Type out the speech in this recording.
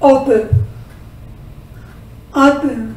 o tym, o tym,